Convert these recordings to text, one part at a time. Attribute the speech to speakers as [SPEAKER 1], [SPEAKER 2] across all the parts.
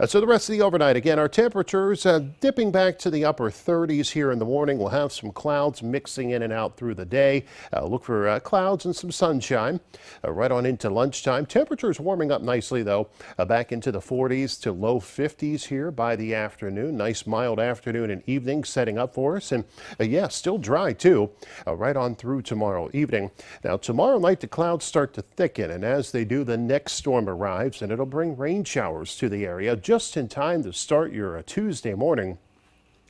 [SPEAKER 1] Uh, so the rest of the overnight, again, our temperatures uh, dipping back to the upper 30s here in the morning. We'll have some clouds mixing in and out through the day. Uh, look for uh, clouds and some sunshine uh, right on into lunchtime. Temperatures warming up nicely, though, uh, back into the 40s to low 50s here by the afternoon. Nice mild afternoon and evening setting up for us. And yeah, still dry, too, right on through tomorrow evening. Now, tomorrow night, the clouds start to thicken. And as they do, the next storm arrives and it'll bring rain showers to the area just in time to start your uh, Tuesday morning.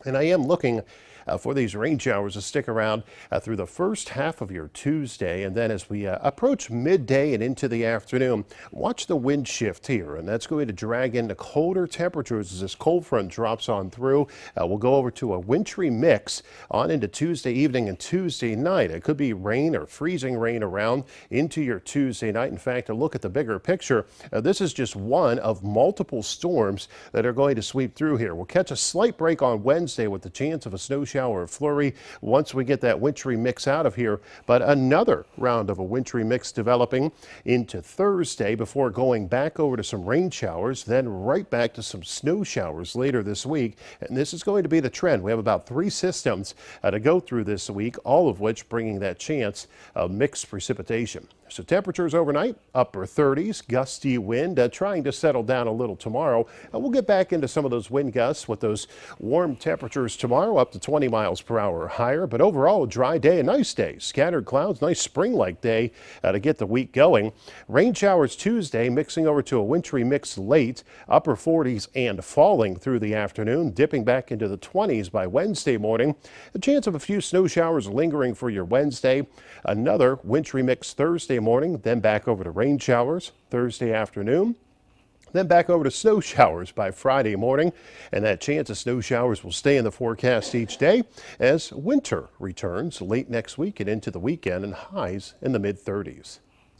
[SPEAKER 1] And I am looking uh, for these rain showers to stick around uh, through the first half of your Tuesday. And then as we uh, approach midday and into the afternoon, watch the wind shift here. And that's going to drag into colder temperatures as this cold front drops on through. Uh, we'll go over to a wintry mix on into Tuesday evening and Tuesday night. It could be rain or freezing rain around into your Tuesday night. In fact, a look at the bigger picture, uh, this is just one of multiple storms that are going to sweep through here. We'll catch a slight break on Wednesday with the chance of a snow shower or flurry once we get that wintry mix out of here. But another round of a wintry mix developing into Thursday before going back over to some rain showers, then right back to some snow showers later this week. And this is going to be the trend. We have about three systems uh, to go through this week, all of which bringing that chance of mixed precipitation. So temperatures overnight, upper 30s, gusty wind, uh, trying to settle down a little tomorrow. Uh, we'll get back into some of those wind gusts with those warm temperatures tomorrow, up to 20 miles per hour or higher. But overall, a dry day, a nice day. Scattered clouds, nice spring-like day uh, to get the week going. Rain showers Tuesday, mixing over to a wintry mix late, upper 40s and falling through the afternoon, dipping back into the 20s by Wednesday morning. A chance of a few snow showers lingering for your Wednesday. Another wintry mix Morning, then back over to rain showers Thursday afternoon. Then back over to snow showers by Friday morning, and that chance of snow showers will stay in the forecast each day as winter returns late next week and into the weekend and highs in the mid 30s.